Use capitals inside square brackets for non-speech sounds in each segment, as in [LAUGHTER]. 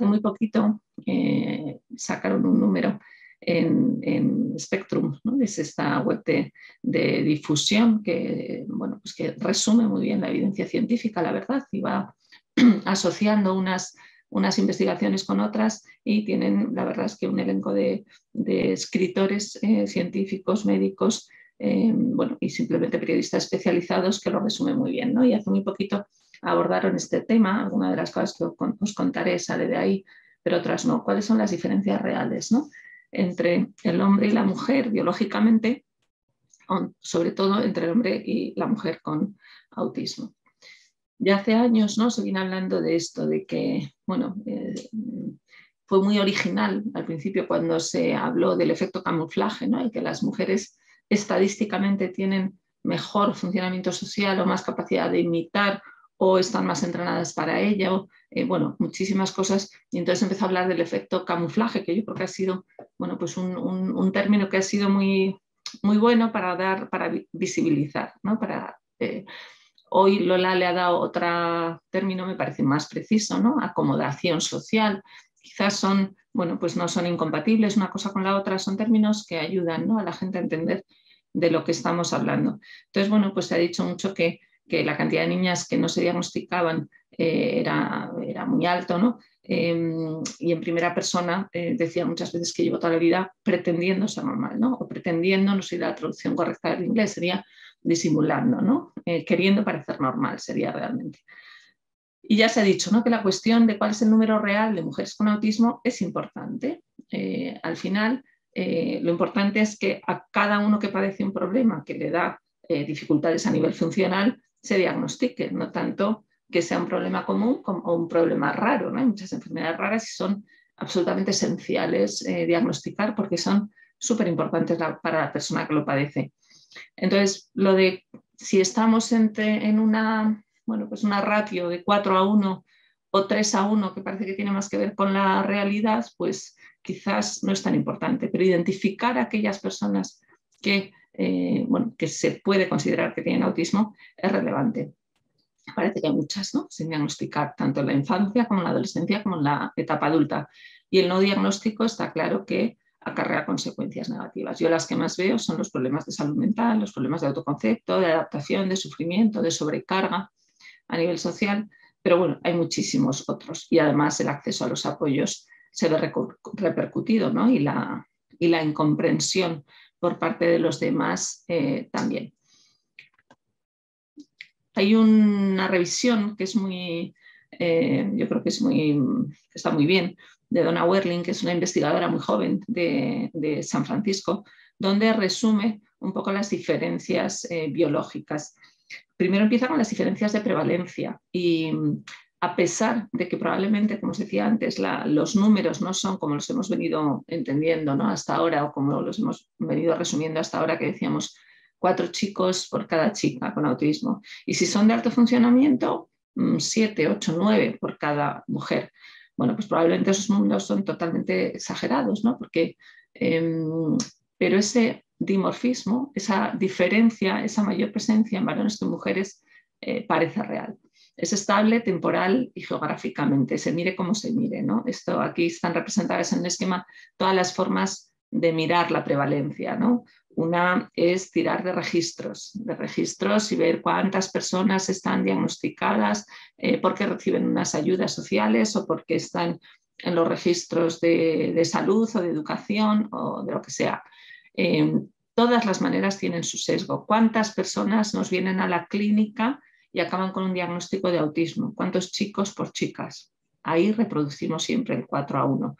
hace muy poquito eh, sacaron un número en, Spectrum, es esta web de, difusión que, bueno, pues que resume muy bien la evidencia científica, la verdad, y va [CLEARS THROAT] asociando unas, unas investigaciones con otras y tienen, la verdad es que un elenco de, escritores eh, científicos, médicos, eh, bueno, y simplemente periodistas especializados que lo resumen muy bien. ¿no? Y hace muy poquito abordaron este tema, alguna de las cosas que os contaré sale de ahí, pero otras no. ¿Cuáles son las diferencias reales ¿no? entre el hombre y la mujer biológicamente, sobre todo entre el hombre y la mujer con autismo? Ya hace años ¿no? se viene hablando de esto, de que, bueno, eh, fue muy original al principio cuando se habló del efecto camuflaje, ¿no? el que las mujeres estadísticamente tienen mejor funcionamiento social o más capacidad de imitar o están más entrenadas para ello, eh, bueno, muchísimas cosas. Y entonces empezó a hablar del efecto camuflaje, que yo creo que ha sido, bueno, pues un, término que ha sido muy, muy bueno para dar, para visibilizar, ¿no? Para, eh, hoy Lola le ha dado otro término, me parece más preciso, ¿no? Acomodación social. Quizás son, bueno, pues no son incompatibles una cosa con la otra, son términos que ayudan ¿no? a la gente a entender de lo que estamos hablando. Entonces, bueno, pues se ha dicho mucho que, la cantidad de niñas que no se diagnosticaban eh, era, era, muy alto, ¿no? Em, y en primera persona eh, decía muchas veces que llevo toda la vida pretendiendo ser normal, ¿no? O pretendiendo, no sé la traducción correcta del inglés, sería disimulando, ¿no? Eh, queriendo parecer normal sería realmente. Y ya se ha dicho ¿no? que la cuestión de cuál es el número real de mujeres con autismo es importante. al final, lo importante es que a cada uno que padece un problema que le da dificultades a nivel funcional se diagnostique, no tanto que sea un problema común como un problema raro. ¿no? Hay muchas enfermedades raras y son absolutamente esenciales eh, diagnosticar porque son súper importantes para la persona que lo padece. Entonces, lo de si estamos en una, bueno, pues una ratio de 4 a 1 o 3 a 1, que parece que tiene más que ver con la realidad, pues quizás no es tan importante, pero identificar a aquellas personas que, eh, que se puede considerar que tienen autismo es relevante. Parece que hay muchas, ¿no? Sin diagnosticar, tanto en la infancia como en la adolescencia como en la etapa adulta. Y el no diagnóstico está claro que acarrea consecuencias negativas. Yo las que más veo son los problemas de salud mental, los problemas de autoconcepto, de adaptación, de sufrimiento, de sobrecarga a nivel social, pero bueno, hay muchísimos otros. Y además el acceso a los apoyos se ve repercutido ¿no? y, la, y, la, incomprensión por parte de los demás eh, también. Hay una revisión que es muy, eh, yo creo que es muy, está muy bien, de Donna Werling, que es una investigadora muy joven de, de San Francisco, donde resume un poco las diferencias eh, biológicas. Primero empieza con las diferencias de prevalencia y a pesar de que probablemente, como os decía antes, los números no son como los hemos venido entendiendo ¿no? hasta ahora o como los hemos venido resumiendo hasta ahora, que decíamos cuatro chicos por cada chica con autismo. Y si son de alto funcionamiento, mm, siete, ocho, nueve por cada mujer. Bueno, pues probablemente esos números son totalmente exagerados, ¿no? Porque, em, pero ese dimorfismo, esa diferencia, esa mayor presencia en varones que en mujeres eh, parece real es estable temporal y geográficamente, se mire como se mire. ¿no? Esto aquí están representadas en el esquema todas las formas de mirar la prevalencia. ¿no? Una es tirar de registros, de registros y ver cuántas personas están diagnosticadas eh, porque reciben unas ayudas sociales o porque están en los registros de, salud o de educación o de lo que sea. Eh, todas las maneras tienen su sesgo. ¿Cuántas personas nos vienen a la clínica y acaban con un diagnóstico de autismo. ¿Cuántos chicos por chicas? Ahí reproducimos siempre el 4 a 1.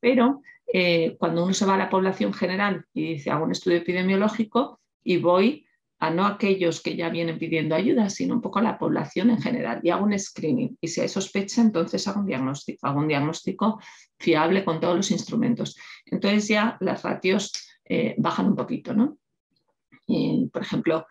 Pero eh, cuando uno se va a la población general y dice, hago un estudio epidemiológico y voy a no aquellos que ya vienen pidiendo ayuda, sino un poco a la población en general y hago un screening. Y si hay sospecha, entonces hago un diagnóstico, hago un diagnóstico fiable con todos los instrumentos. Entonces ya las ratios eh, bajan un poquito, ¿no? por ejemplo,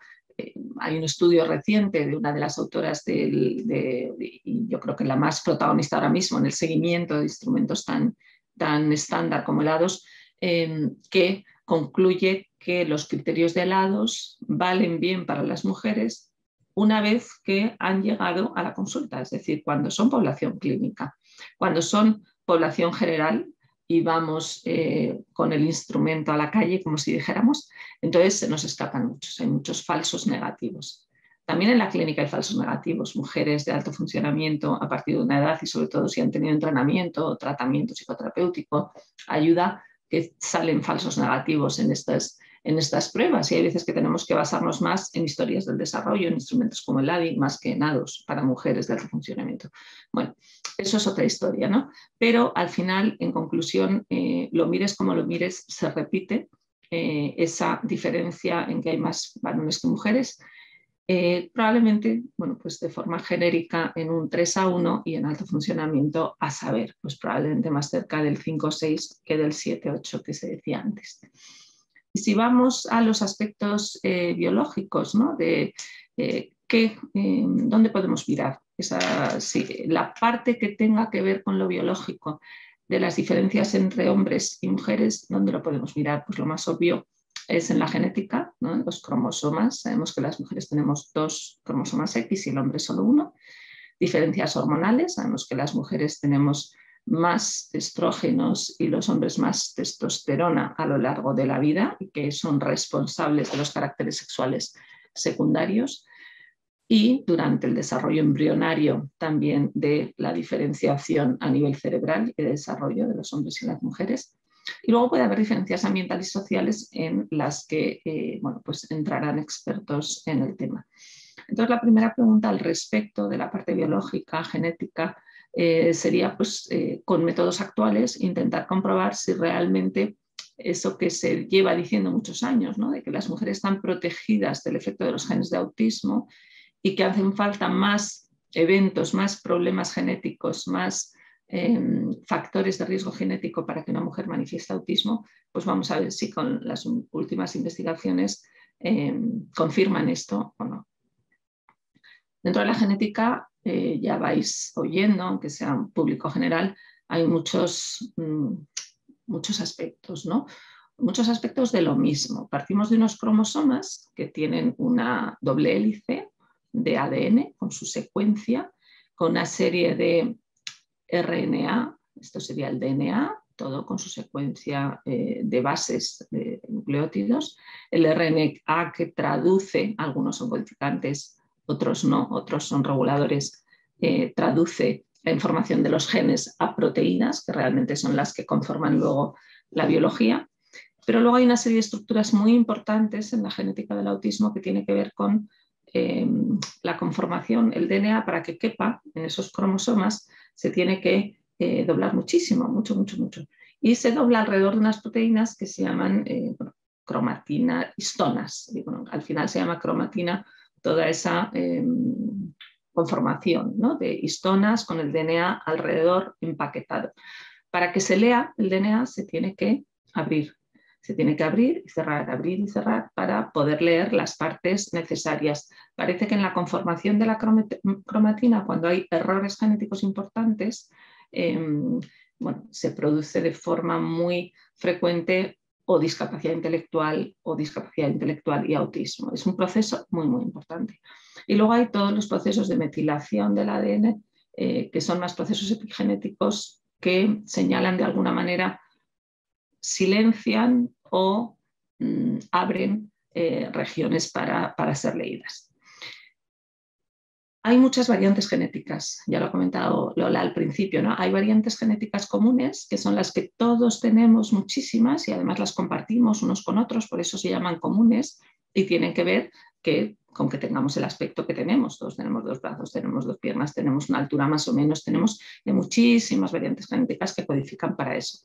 hay un estudio reciente de una de las autoras de, y yo creo que la más protagonista ahora mismo en el seguimiento de instrumentos tan, tan estándar como helados, em, que concluye que los criterios de helados valen bien para las mujeres una vez que han llegado a la consulta, es decir, cuando son población clínica. Cuando son población general y vamos eh, con el instrumento a la calle, como si dijéramos, entonces se nos escapan muchos, hay muchos falsos negativos. También en la clínica hay falsos negativos, mujeres de alto funcionamiento a partir de una edad y sobre todo si han tenido entrenamiento o tratamiento psicoterapéutico, ayuda que salen falsos negativos en estas, en estas pruebas y hay veces que tenemos que basarnos más en historias del desarrollo, en instrumentos como el ADI, más que en ADOS para mujeres de alto funcionamiento. Bueno, eso es otra historia, ¿no? Pero al final, en conclusión, eh, lo mires como lo mires, se repite eh, esa diferencia en que hay más varones que mujeres eh, probablemente, bueno, pues de forma genérica en un 3 a 1 y en alto funcionamiento a saber, pues probablemente más cerca del 5 6 que del 7 8 que se decía antes. Si vamos a los aspectos eh, biológicos, ¿no? De eh, qué, dónde podemos mirar Esa, la parte que tenga que ver con lo biológico de las diferencias entre hombres y mujeres, ¿dónde lo podemos mirar? Pues lo más obvio es en la genética, en los cromosomas. Sabemos que las mujeres tenemos dos cromosomas X y el hombre solo uno. Diferencias hormonales, sabemos que las mujeres tenemos más estrógenos y los hombres más testosterona a lo largo de la vida que son responsables de los caracteres sexuales secundarios y durante el desarrollo embrionario también de la diferenciación a nivel cerebral y de desarrollo de los hombres y las mujeres. Y luego puede haber diferencias ambientales y sociales en las que eh, bueno, pues entrarán expertos en el tema. Entonces, la primera pregunta al respecto de la parte biológica, genética, eh, sería pues, eh, con métodos actuales intentar comprobar si realmente eso que se lleva diciendo muchos años, de que las mujeres están protegidas del efecto de los genes de autismo y que hacen falta más eventos, más problemas genéticos, más Em, factores de riesgo genético para que una mujer manifieste autismo, pues vamos a ver si con las últimas investigaciones em, confirman esto o no. Dentro de la genética, eh, ya vais oyendo, aunque sea un público general, hay muchos, mm, muchos aspectos, ¿no? Muchos aspectos de lo mismo. Partimos de unos cromosomas que tienen una doble hélice de ADN con su secuencia, con una serie de RNA, esto sería el DNA, todo con su secuencia eh, de bases de nucleótidos, el RNA que traduce, algunos codificantes, otros no, otros son reguladores, eh, traduce la información de los genes a proteínas, que realmente son las que conforman luego la biología. Pero luego hay una serie de estructuras muy importantes en la genética del autismo que tiene que ver con eh, la conformación, el DNA, para que quepa en esos cromosomas, se tiene que eh, doblar muchísimo, mucho, mucho, mucho. Y se dobla alrededor de unas proteínas que se llaman eh, cromatina, histonas. al final se llama cromatina toda esa em, conformación de histonas con el DNA alrededor empaquetado. Para que se lea el DNA se tiene que abrir, se tiene que abrir y cerrar, abrir y cerrar para poder leer las partes necesarias. Parece que en la conformación de la cromatina, cuando hay errores genéticos importantes, em, bueno, se produce de forma muy frecuente o discapacidad intelectual o discapacidad intelectual y autismo. Es un proceso muy, muy importante. Y luego hay todos los procesos de metilación del ADN, eh, que son más procesos epigenéticos que señalan de alguna manera silencian o mm, abren eh, regiones para, ser leídas. Hay muchas variantes genéticas, ya lo ha comentado Lola al principio, ¿no? Hay variantes genéticas comunes que son las que todos tenemos muchísimas y además las compartimos unos con otros, por eso se llaman comunes y tienen que ver que, con que tengamos el aspecto que tenemos. Todos tenemos dos brazos, tenemos dos piernas, tenemos una altura más o menos, tenemos muchísimas variantes genéticas que codifican para eso.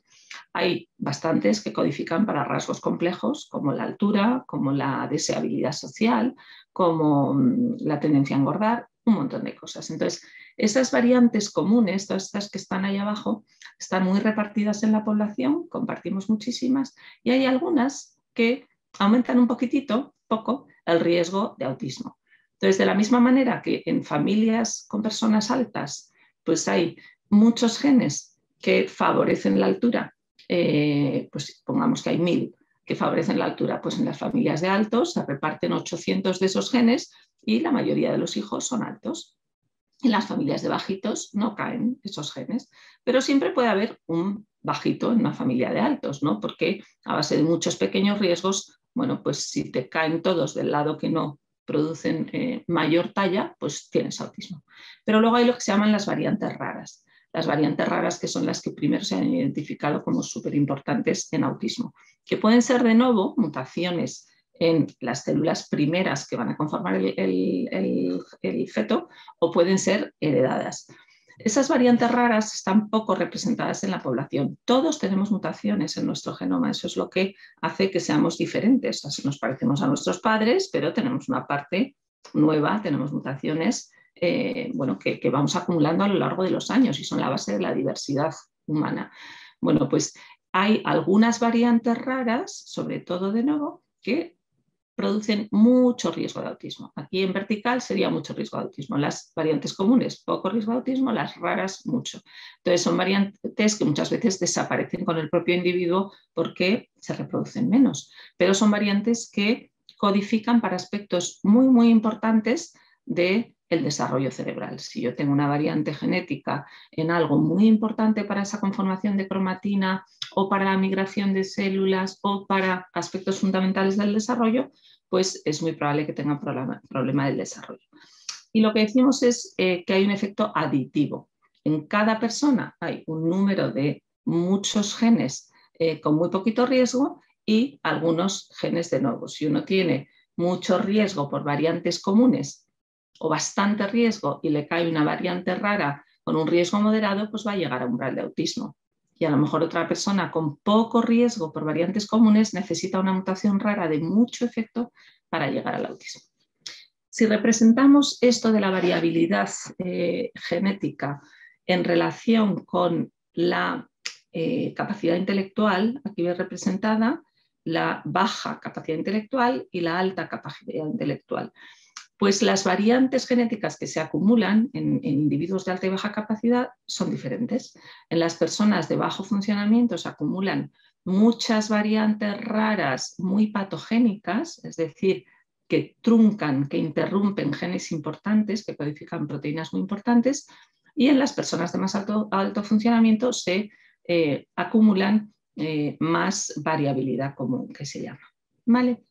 Hay bastantes que codifican para rasgos complejos como la altura, como la deseabilidad social, como mm, la tendencia a engordar, un montón de cosas. Entonces, esas variantes comunes, todas estas que están ahí abajo, están muy repartidas en la población, compartimos muchísimas, y hay algunas que aumentan un poquitito, poco, el riesgo de autismo. Entonces, de la misma manera que en familias con personas altas, pues hay muchos genes que favorecen la altura eh, pues pongamos que hay mil que favorecen la altura, pues en las familias de altos se reparten 800 de esos genes y la mayoría de los hijos son altos. En las familias de bajitos no caen esos genes, pero siempre puede haber un bajito en una familia de altos, ¿no? Porque a base de muchos pequeños riesgos, bueno, pues si te caen todos del lado que no producen eh, mayor talla, pues tienes autismo. Pero luego hay lo que se llaman las variantes raras. Las variantes raras que son las que primero se han identificado como súper importantes en autismo, que pueden ser de nuevo mutaciones en las células primeras que van a conformar el feto o pueden ser heredadas. Esas variantes raras están poco representadas en la población. Todos tenemos mutaciones en nuestro genoma, eso es lo que hace que seamos diferentes. Así nos parecemos a nuestros padres, pero tenemos una parte nueva, tenemos mutaciones eh, bueno, que, que vamos acumulando a lo largo de los años y son la base de la diversidad humana. Bueno, pues hay algunas variantes raras, sobre todo de nuevo, que producen mucho riesgo de autismo. Aquí en vertical sería mucho riesgo de autismo. Las variantes comunes, poco riesgo de autismo, las raras, mucho. Entonces son variantes que muchas veces desaparecen con el propio individuo porque se reproducen menos, pero son variantes que codifican para aspectos muy, muy importantes de el desarrollo cerebral. Si yo tengo una variante genética en algo muy importante para esa conformación de cromatina o para la migración de células o para aspectos fundamentales del desarrollo, pues es muy probable que tenga problema, problema del desarrollo. Y lo que decimos es eh, que hay un efecto aditivo. En cada persona hay un número de muchos genes eh, con muy poquito riesgo y algunos genes de nuevo. Si uno tiene mucho riesgo por variantes comunes o bastante riesgo y le cae una variante rara con un riesgo moderado, pues va a llegar a umbral de autismo. Y a lo mejor otra persona con poco riesgo por variantes comunes necesita una mutación rara de mucho efecto para llegar al autismo. Si representamos esto de la variabilidad eh, genética en relación con la eh, capacidad intelectual, aquí ve representada la baja capacidad intelectual y la alta capacidad intelectual. Pues las variantes genéticas que se acumulan en, individuos de alta y baja capacidad son diferentes. En las personas de bajo funcionamiento se acumulan muchas variantes raras muy patogénicas, es decir, que truncan, que interrumpen genes importantes, que codifican proteínas muy importantes, y en las personas de más alto, funcionamiento se eh, acumulan eh, más variabilidad común, que se llama. ¿Vale?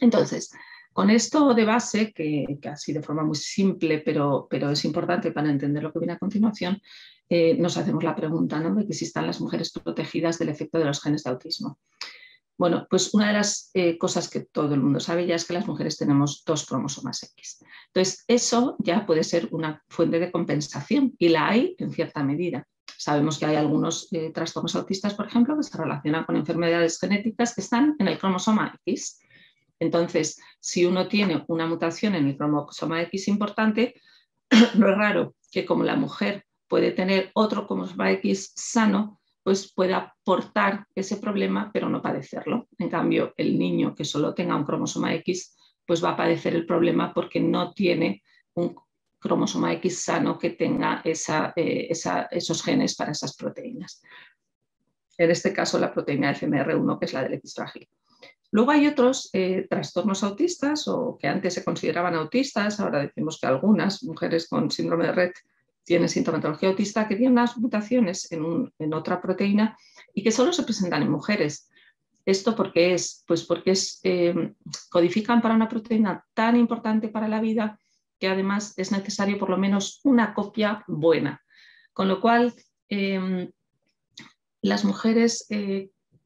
Entonces, con esto de base, que, así de forma muy simple, pero, pero, es importante para entender lo que viene a continuación, eh, nos hacemos la pregunta de que si están las mujeres protegidas del efecto de los genes de autismo. Bueno, pues una de las eh, cosas que todo el mundo sabe ya es que las mujeres tenemos dos cromosomas X. Entonces, eso ya puede ser una fuente de compensación y la hay en cierta medida. Sabemos que hay algunos eh, trastornos autistas, por ejemplo, que se relacionan con enfermedades genéticas que están en el cromosoma X entonces, si uno tiene una mutación en el cromosoma X importante, [CLEARS THROAT] no es raro que como la mujer puede tener otro cromosoma X sano, pues pueda aportar ese problema, pero no padecerlo. En cambio, el niño que solo tenga un cromosoma X, pues va a padecer el problema porque no tiene un cromosoma X sano que tenga eh, esos genes para esas proteínas. En este caso, la proteína FMR1, que es la del X frágil. Luego hay otros eh, trastornos autistas o que antes se consideraban autistas, ahora decimos que algunas mujeres con síndrome de Rett tienen sintomatología autista que tienen unas mutaciones en, otra proteína y que solo se presentan en mujeres. ¿Esto por qué es? Pues porque eh, codifican para una proteína tan importante para la vida que además es necesario por lo menos una copia buena. Con lo cual, eh, las mujeres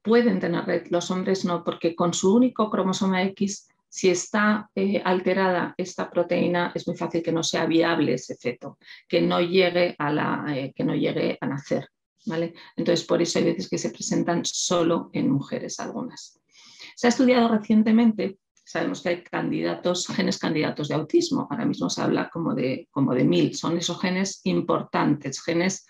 pueden tener red, los hombres no, porque con su único cromosoma X, si está eh, alterada esta proteína, es muy fácil que no sea viable ese feto, que no llegue a, la, eh, que no llegue a nacer. ¿vale? Entonces, por eso hay veces que se presentan solo en mujeres algunas. Se ha estudiado recientemente, sabemos que hay candidatos, genes candidatos de autismo, ahora mismo se habla como de, como de mil, son esos genes importantes, genes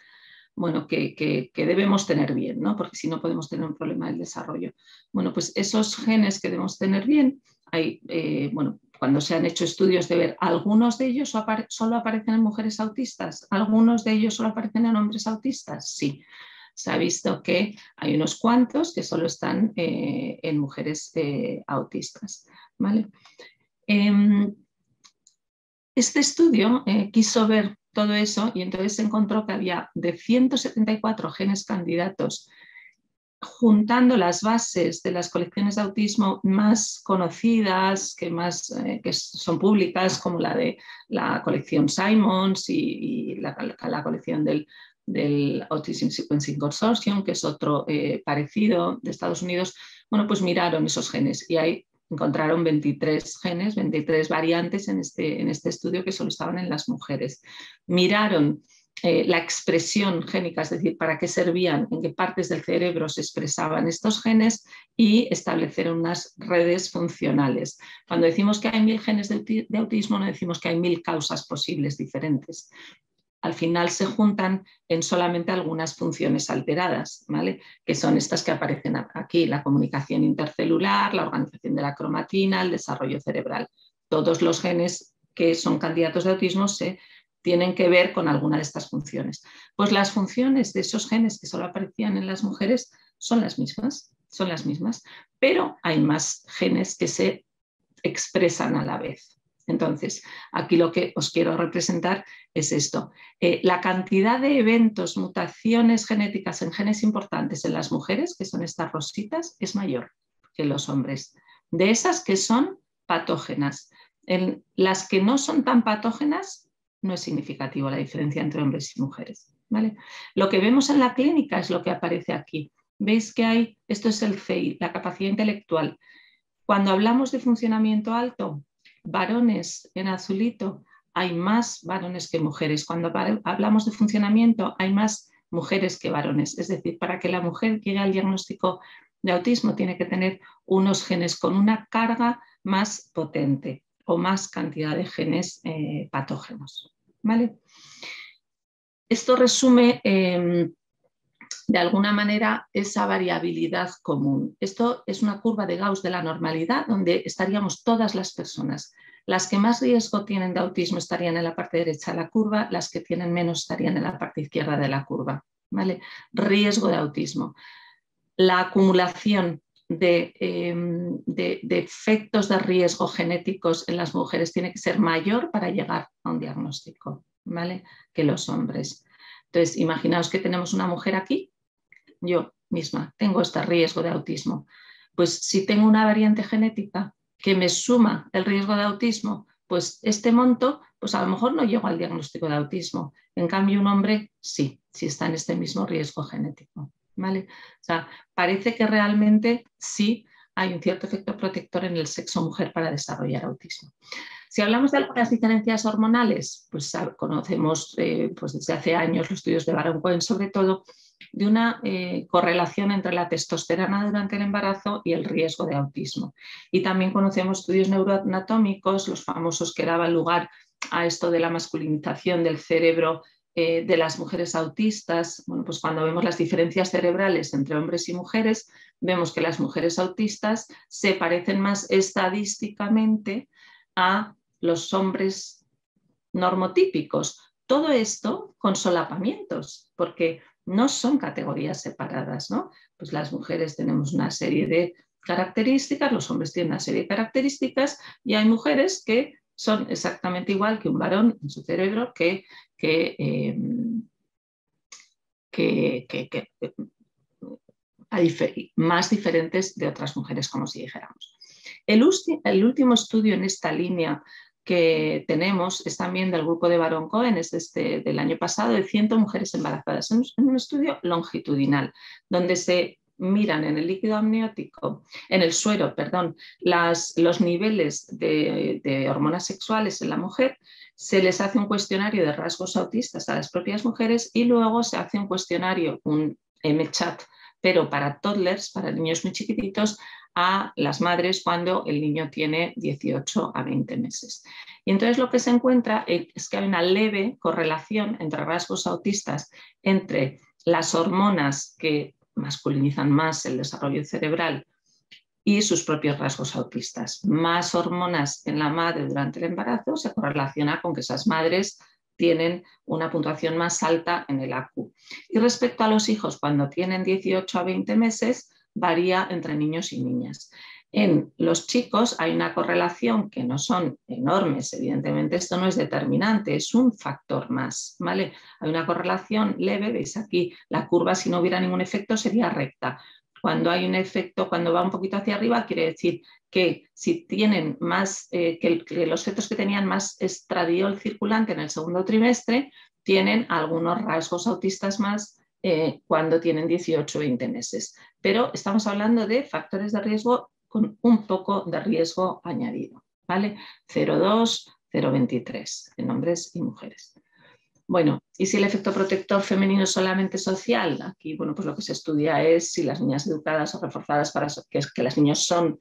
bueno, que, debemos tener bien, ¿no? porque si no podemos tener un problema del desarrollo. Bueno, pues esos genes que debemos tener bien, hay, eh, bueno, cuando se han hecho estudios de ver, algunos de ellos solo aparecen en mujeres autistas, algunos de ellos solo aparecen en hombres autistas, sí. Se ha visto que hay unos cuantos que solo están eh, en mujeres eh, autistas. ¿vale? Em, Este estudio quiso ver todo eso y entonces se encontró que había de 174 genes candidatos juntando las bases de las colecciones de autismo más conocidas, que, más, eh, que son públicas, como la de la colección Simons y, la, colección del, Autism Sequencing Consortium, que es otro eh, parecido de Estados Unidos, bueno, pues miraron esos genes y ahí encontraron 23 genes, 23 variantes en este, en este estudio que solo estaban en las mujeres. Miraron eh, la expresión génica, es decir, para qué servían, en qué partes del cerebro se expresaban estos genes y establecer unas redes funcionales. Cuando decimos que hay mil genes de, autismo, no decimos que hay mil causas posibles diferentes. Al final se juntan en solamente algunas funciones alteradas, ¿vale? que son estas que aparecen aquí, la comunicación intercelular, la organización de la cromatina, el desarrollo cerebral. Todos los genes que son candidatos de autismo se tienen que ver con alguna de estas funciones. Pues las funciones de esos genes que solo aparecían en las mujeres son las mismas, son las mismas, pero hay más genes que se expresan a la vez. Entonces, aquí lo que os quiero representar es esto. Eh, la cantidad de eventos, mutaciones genéticas en genes importantes en las mujeres, que son estas rositas, es mayor que en los hombres. De esas que son patógenas. En las que no son tan patógenas, no es significativo la diferencia entre hombres y mujeres. ¿vale? Lo que vemos en la clínica es lo que aparece aquí. Veis que hay, esto es el CI, la capacidad intelectual. Cuando hablamos de funcionamiento alto, varones en azulito, hay más varones que mujeres. Cuando hablamos de funcionamiento, hay más mujeres que varones. Es decir, para que la mujer llegue al diagnóstico de autismo, tiene que tener unos genes con una carga más potente o más cantidad de genes eh, patógenos. ¿vale? Esto resume em, de alguna manera esa variabilidad común. Esto es una curva de Gauss de la normalidad donde estaríamos todas las personas. Las que más riesgo tienen de autismo estarían en la parte derecha de la curva, las que tienen menos estarían en la parte izquierda de la curva. ¿vale? Riesgo de autismo. La acumulación de, efectos de riesgo genéticos en las mujeres tiene que ser mayor para llegar a un diagnóstico, ¿vale? Que los hombres. Entonces, imaginaos que tenemos una mujer aquí, yo misma tengo este riesgo de autismo. Pues si tengo una variante genética que me suma el riesgo de autismo, pues este monto, pues a lo mejor no llego al diagnóstico de autismo. En cambio, un hombre sí, si está en este mismo riesgo genético. ¿vale? O sea, parece que realmente sí hay un cierto efecto protector en el sexo mujer para desarrollar autismo. Si hablamos de algunas diferencias hormonales, pues conocemos eh, pues desde hace años los estudios de Baron Cohen, sobre todo de una eh, correlación entre la testosterona durante el embarazo y el riesgo de autismo. Y también conocemos estudios neuroanatómicos, los famosos que daban lugar a esto de la masculinización del cerebro eh, de las mujeres autistas, bueno, pues cuando vemos las diferencias cerebrales entre hombres y mujeres, vemos que las mujeres autistas se parecen más estadísticamente a los hombres normotípicos. Todo esto con solapamientos, porque no son categorías separadas, ¿no? Pues las mujeres tenemos una serie de características, los hombres tienen una serie de características y hay mujeres que son exactamente igual que un varón en su cerebro que, que, em, más diferentes de otras mujeres, como si dijéramos. El, el, último estudio en esta línea que tenemos es también del grupo de Baron Cohen, es este, del año pasado, de 100 mujeres embarazadas. Es un estudio longitudinal, donde se miran en el líquido amniótico, en el suero, perdón, los niveles de, hormonas sexuales en la mujer, se les hace un cuestionario de rasgos autistas a las propias mujeres y luego se hace un cuestionario, un MCHAT, pero para toddlers, para niños muy chiquititos, a las madres cuando el niño tiene 18 a 20 meses. Y entonces lo que se encuentra es que hay una leve correlación entre rasgos autistas entre las hormonas que masculinizan más el desarrollo cerebral y sus propios rasgos autistas. Más hormonas en la madre durante el embarazo se correlaciona con que esas madres tienen una puntuación más alta en el ACU. Y respecto a los hijos, cuando tienen 18 a 20 meses, varía entre niños y niñas. En los chicos hay una correlación que no son enormes, evidentemente esto no es determinante, es un factor más, ¿vale? Hay una correlación leve, veis aquí la curva si no hubiera ningún efecto sería recta. Cuando hay un efecto, cuando va un poquito hacia arriba, quiere decir que si tienen más, eh, que, los fetos que tenían más estradiol circulante en el segundo trimestre, tienen algunos rasgos autistas más eh, cuando tienen 18 o 20 meses. Pero estamos hablando de factores de riesgo con un poco de riesgo añadido, ¿vale? 0,2, 0,23 en hombres y mujeres. Bueno, ¿y si el efecto protector femenino es solamente social? Aquí, bueno, pues lo que se estudia es si las niñas educadas o reforzadas para que, las niñas son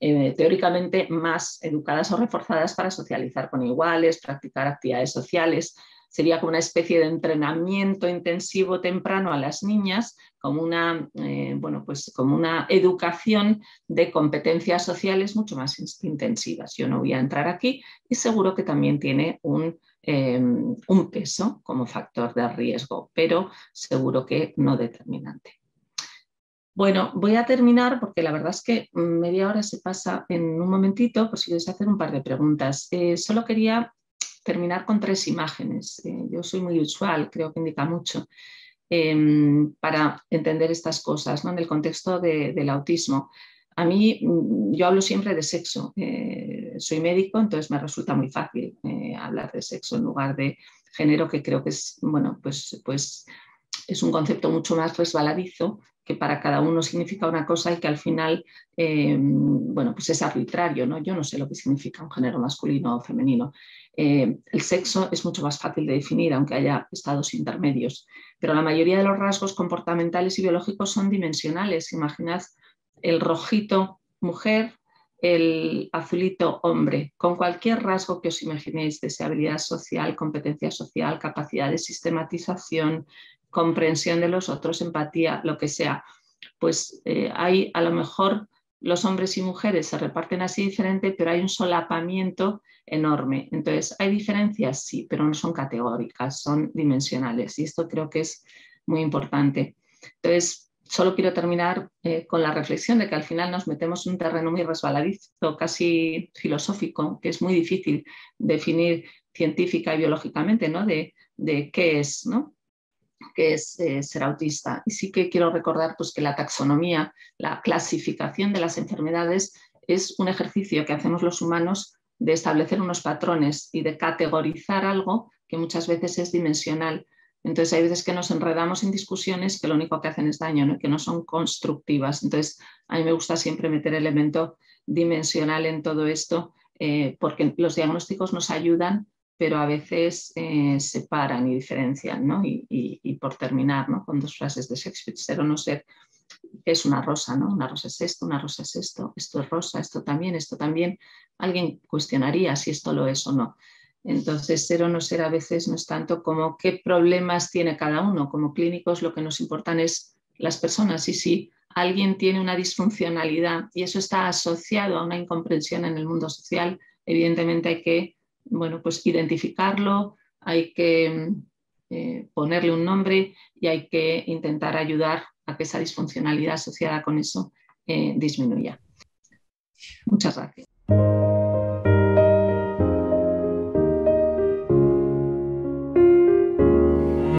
eh, teóricamente más educadas o reforzadas para socializar con iguales, practicar actividades sociales, sería como una especie de entrenamiento intensivo temprano a las niñas, como una, eh, bueno, pues como una educación de competencias sociales mucho más intensivas. Yo no voy a entrar aquí y seguro que también tiene un, em, un peso como factor de riesgo, pero seguro que no determinante. Bueno, voy a terminar porque la verdad es que media hora se pasa en un momentito, pues si queréis hacer un par de preguntas. Eh, solo quería terminar con tres imágenes. Eh, yo soy muy visual, creo que indica mucho em, para entender estas cosas ¿no? en el contexto del autismo. A mí, mm, yo hablo siempre de sexo. Eh, soy médico, entonces me resulta muy fácil eh, hablar de sexo en lugar de género, que creo que es, bueno, pues, pues es un concepto mucho más resbaladizo que para cada uno significa una cosa y que al final, bueno, pues es arbitrario, ¿no? Yo no sé lo que significa un género masculino o femenino. Eh, el sexo es mucho más fácil de definir, aunque haya estados intermedios, pero la mayoría de los rasgos comportamentales y biológicos son dimensionales. Imaginad el rojito mujer, el azulito hombre, con cualquier rasgo que os imaginéis, deseabilidad social, competencia social, capacidad de sistematización, comprensión de los otros, empatía, lo que sea, pues eh, hay a lo mejor los hombres y mujeres se reparten así diferente, pero hay un solapamiento enorme. Entonces, ¿hay diferencias? Sí, pero no son categóricas, son dimensionales y esto creo que es muy importante. Entonces, solo quiero terminar eh, con la reflexión de que al final nos metemos en un terreno muy resbaladizo, casi filosófico, que es muy difícil definir científica y biológicamente, ¿no? De, de qué es, ¿no? Que es eh, ser autista. Y sí que quiero recordar pues, que la taxonomía, la clasificación de las enfermedades es un ejercicio que hacemos los humanos de establecer unos patrones y de categorizar algo que muchas veces es dimensional. Entonces hay veces que nos enredamos en discusiones que lo único que hacen es daño, que no son constructivas. Entonces a mí me gusta siempre meter elemento dimensional en todo esto eh, porque los diagnósticos nos ayudan pero a veces eh, separan y diferencian, ¿no? Y, por terminar, ¿no? Con dos frases de Shakespeare, ser no ser, es una rosa, ¿no? Una rosa es esto, una rosa es esto, esto es rosa, esto también, esto también. Alguien cuestionaría si esto lo es o no. Entonces, ser o no ser a veces no es tanto como qué problemas tiene cada uno. Como clínicos lo que nos importan es las personas y si alguien tiene una disfuncionalidad y eso está asociado a una incomprensión en el mundo social, evidentemente hay que bueno, pues identificarlo, hay que eh, ponerle un nombre y hay que intentar ayudar a que esa disfuncionalidad asociada con eso eh, disminuya. Muchas gracias.